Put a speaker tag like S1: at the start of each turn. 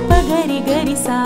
S1: गरि गरि सा